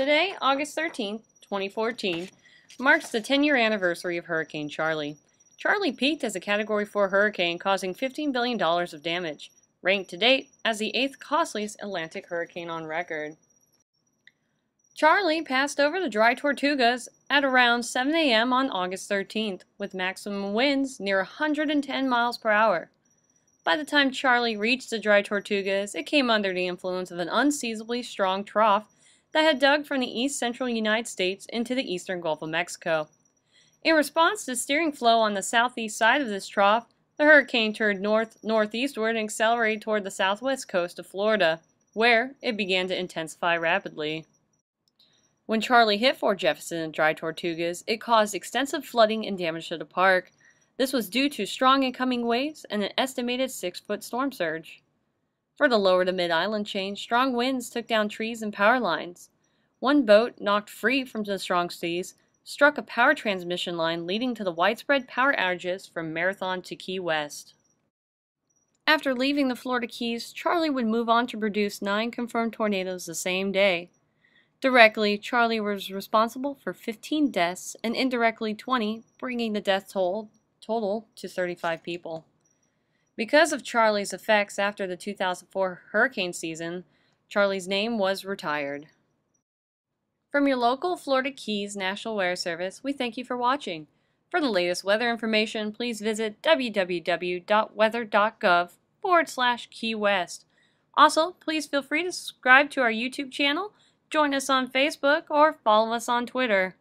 Today, August 13th, 2014, marks the 10-year anniversary of Hurricane Charley. Charley peaked as a Category 4 hurricane, causing $15 billion of damage, ranked to date as the eighth costliest Atlantic hurricane on record. Charley passed over the Dry Tortugas at around 7 a.m. on August 13th, with maximum winds near 110 miles per hour. By the time Charley reached the Dry Tortugas, it came under the influence of an unseasonably strong trough that had dug from the east central United States into the eastern Gulf of Mexico. In response to steering flow on the southeast side of this trough, the hurricane turned north-northeastward and accelerated toward the southwest coast of Florida, where it began to intensify rapidly. When Charley hit Fort Jefferson and Dry Tortugas, it caused extensive flooding and damage to the park. This was due to strong incoming waves and an estimated 6-foot storm surge. For the lower to mid-island chain, strong winds took down trees and power lines. One boat, knocked free from the strong seas, struck a power transmission line leading to the widespread power outages from Marathon to Key West. After leaving the Florida Keys, Charley would move on to produce nine confirmed tornadoes the same day. Directly, Charley was responsible for 15 deaths and indirectly 20, bringing the death toll total to 35 people. Because of Charley's effects after the 2004 hurricane season, Charley's name was retired. From your local Florida Keys National Weather Service, we thank you for watching. For the latest weather information, please visit www.weather.gov forward slash Key West. Also, please feel free to subscribe to our YouTube channel join us on Facebook, or follow us on Twitter.